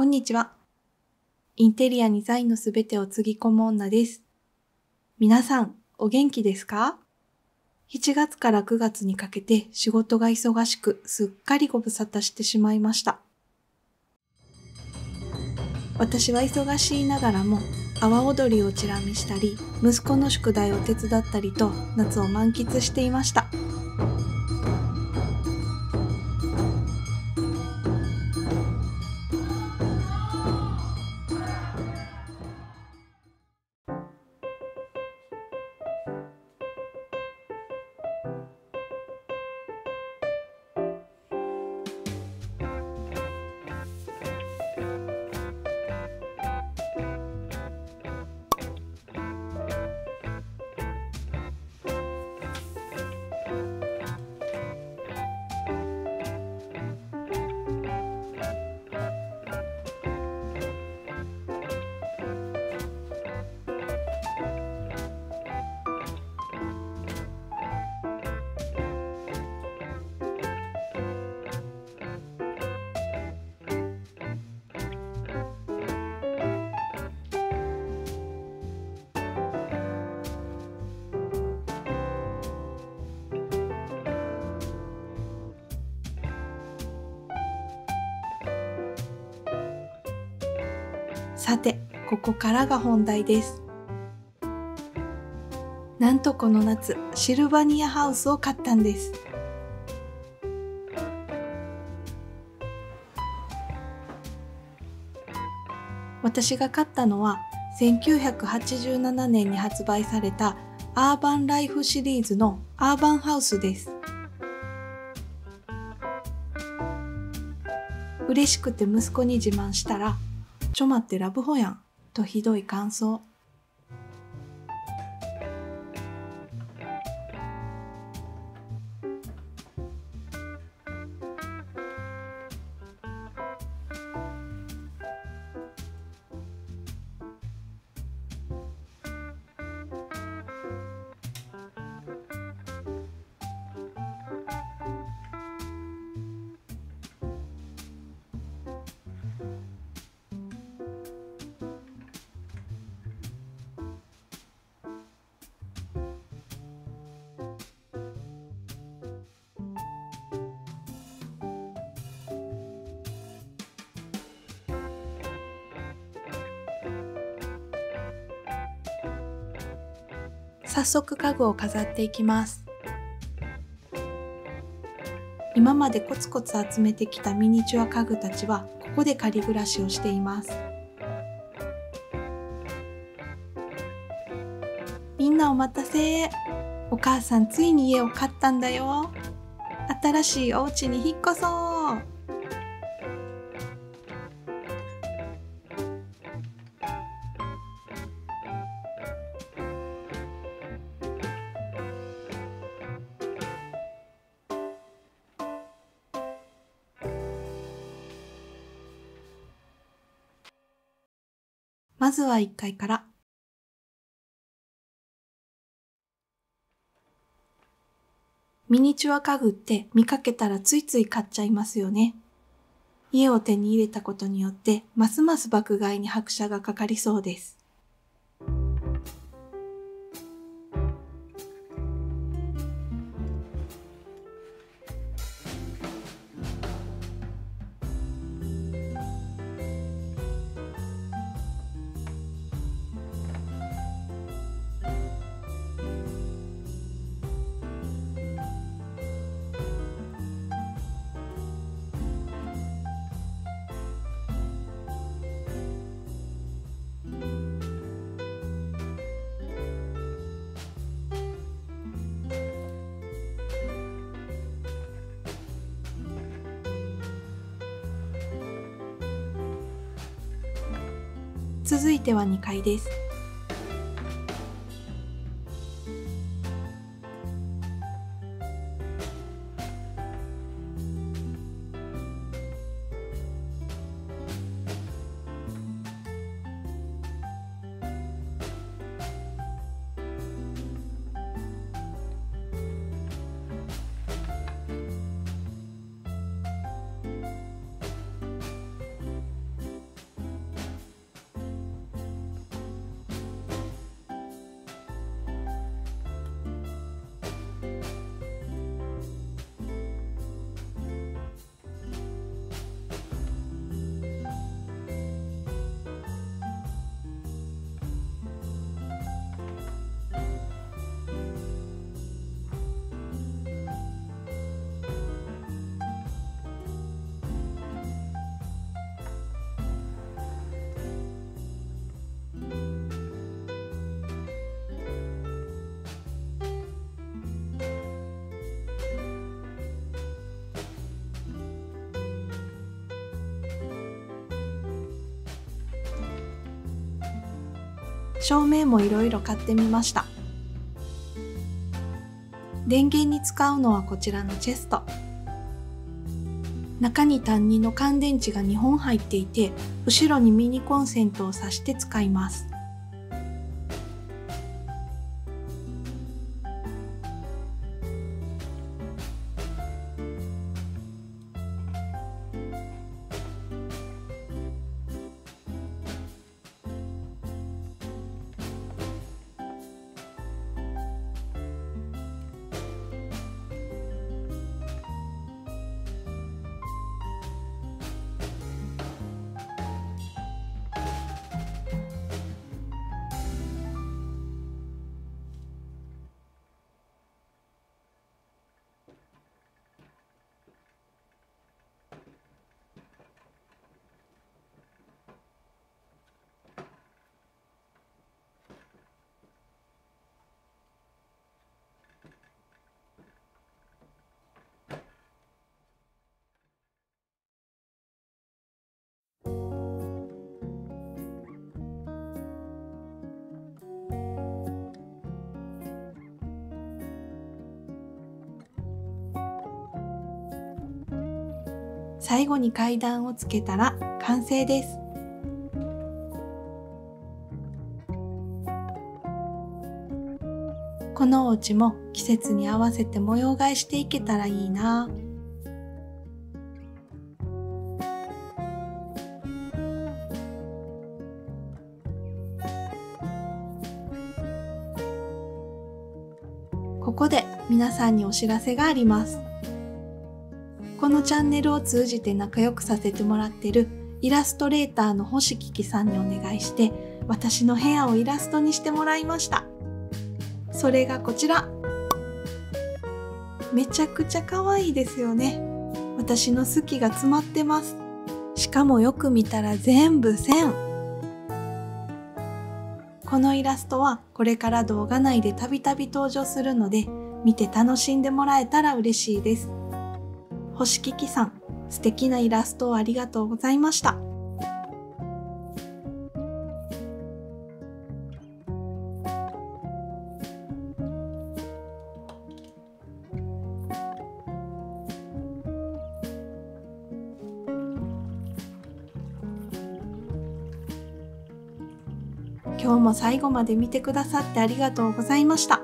こんにちは。インテリアに財のすべてをつぎ込む女です。皆さん、お元気ですか ?7 月から9月にかけて仕事が忙しく、すっかりご無沙汰してしまいました。私は忙しいながらも、阿波踊りをチラ見したり、息子の宿題を手伝ったりと、夏を満喫していました。さて、ここからが本題です。なんとこの夏、シルバニアハウスを買ったんです。私が買ったのは1987年に発売されたアーバンライフシリーズのアーバンハウスです。嬉しくて息子に自慢したらちょ待ってラブホやん。とひどい感想。早速家具を飾っていきます。今までコツコツ集めてきたミニチュア家具たちはここで仮暮らしをしています。みんなお待たせ。お母さんついに家を買ったんだよ。新しいお家に引っ越そう。まずは1階から。ミニチュア家具って見かけたらついつい買っちゃいますよね。家を手に入れたことによってますます爆買いに拍車がかかりそうです。続いては2階です。照明もいろいろ買ってみました。電源に使うのはこちらのチェスト。中に担任の乾電池が2本入っていて、後ろにミニコンセントを挿して使います。最後に階段をつけたら完成です。このお家も季節に合わせて模様替えしていけたらいいな。ここで皆さんにお知らせがあります。このチャンネルを通じて仲良くさせてもらってるイラストレーターの星キキさんにお願いして私の部屋をイラストにしてもらいました。それがこちら。めちゃくちゃ可愛いですよね。私の好きが詰まってます。しかもよく見たら全部線。このイラストはこれから動画内でたびたび登場するので見て楽しんでもらえたら嬉しいです。星キキさん、素敵なイラストをありがとうございました。今日も最後まで見てくださってありがとうございました。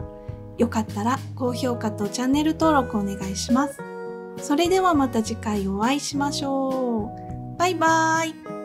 よかったら高評価とチャンネル登録お願いします。それではまた次回お会いしましょう。バイバーイ。